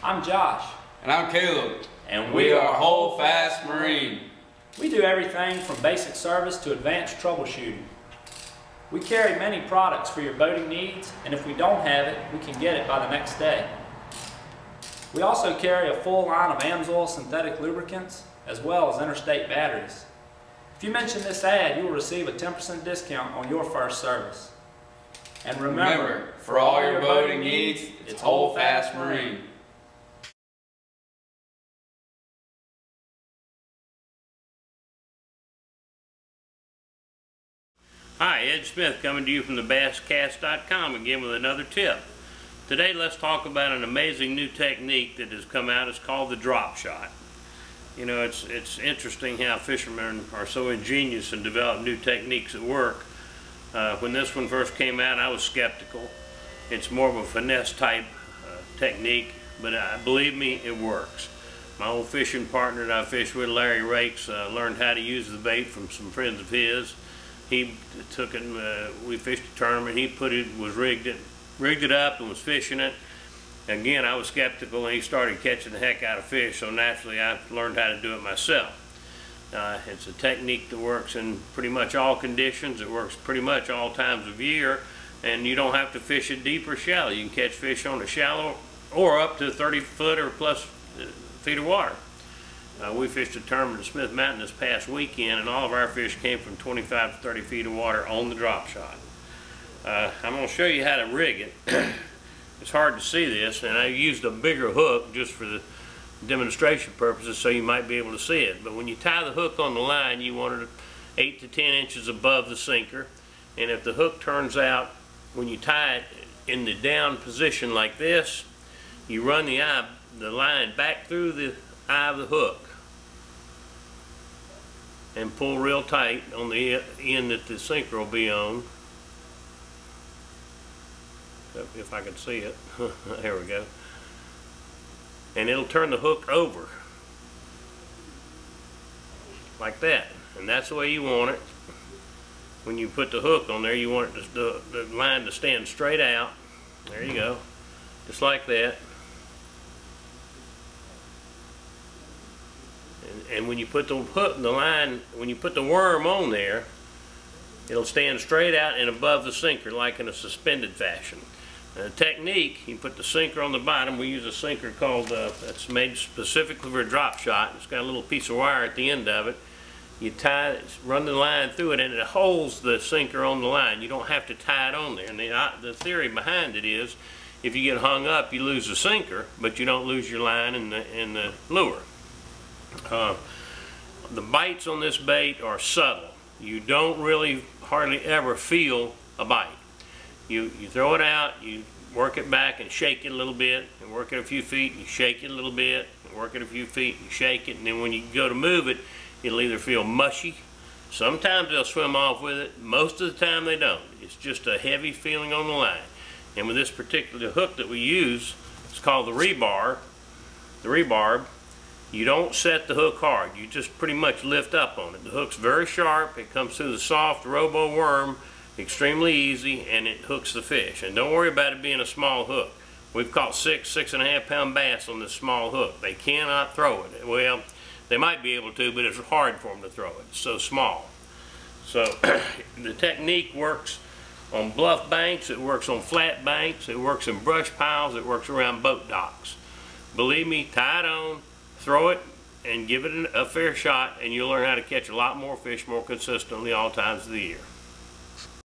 I'm Josh. And I'm Caleb. And we are Hold Fast Marine. We do everything from basic service to advanced troubleshooting. We carry many products for your boating needs, and if we don't have it, we can get it by the next day. We also carry a full line of Amsoil synthetic lubricants, as well as interstate batteries. If you mention this ad, you will receive a 10% discount on your first service. And remember, Remember, for all your boating needs, it's Hold Fast Marine. Hi, Ed Smith coming to you from the thebasscast.com again with another tip. Today let's talk about an amazing new technique that has come out. It's called the drop shot. You know, it's, it's interesting how fishermen are so ingenious and develop new techniques at work. Uh, when this one first came out, I was skeptical. It's more of a finesse type uh, technique, but uh, believe me, it works. My old fishing partner that I fish with, Larry Rakes, uh, learned how to use the bait from some friends of his he took it. Uh, we fished a tournament. He put it, was rigged it, rigged it up, and was fishing it. Again, I was skeptical, and he started catching the heck out of fish. So naturally, I learned how to do it myself. Uh, it's a technique that works in pretty much all conditions. It works pretty much all times of year, and you don't have to fish it deep or shallow. You can catch fish on the shallow or up to 30 foot or plus uh, feet of water. Uh, we fished a tournament at Smith Mountain this past weekend, and all of our fish came from 25 to 30 feet of water on the drop shot. Uh, I'm going to show you how to rig it. it's hard to see this, and I used a bigger hook just for the demonstration purposes so you might be able to see it. But when you tie the hook on the line, you want it 8 to 10 inches above the sinker. And if the hook turns out, when you tie it in the down position like this, you run the eye, the line back through the eye of the hook and pull real tight on the end that the sinker will be on. If I can see it. there we go. And it'll turn the hook over. Like that. And that's the way you want it. When you put the hook on there, you want it to, the, the line to stand straight out. There you go. Just like that. And when you put the hook, the line, when you put the worm on there, it'll stand straight out and above the sinker like in a suspended fashion. The technique, you put the sinker on the bottom. We use a sinker called, uh, that's made specifically for a drop shot. It's got a little piece of wire at the end of it. You tie it, run the line through it, and it holds the sinker on the line. You don't have to tie it on there. And the, uh, the theory behind it is, if you get hung up, you lose the sinker, but you don't lose your line and the, and the lure. Uh, the bites on this bait are subtle. You don't really hardly ever feel a bite. You, you throw it out, you work it back and shake it a little bit, and work it a few feet, you shake it a little bit, and work it a few feet, you shake it, and then when you go to move it, it'll either feel mushy, sometimes they'll swim off with it, most of the time they don't. It's just a heavy feeling on the line. And with this particular hook that we use, it's called the rebar, the rebarb, you don't set the hook hard. You just pretty much lift up on it. The hook's very sharp. It comes through the soft robo worm extremely easy and it hooks the fish. And don't worry about it being a small hook. We've caught six, six and a half pound bass on this small hook. They cannot throw it. Well, they might be able to, but it's hard for them to throw it. It's so small. So the technique works on bluff banks, it works on flat banks, it works in brush piles, it works around boat docks. Believe me, tie it on, throw it and give it a fair shot and you'll learn how to catch a lot more fish more consistently all times of the year.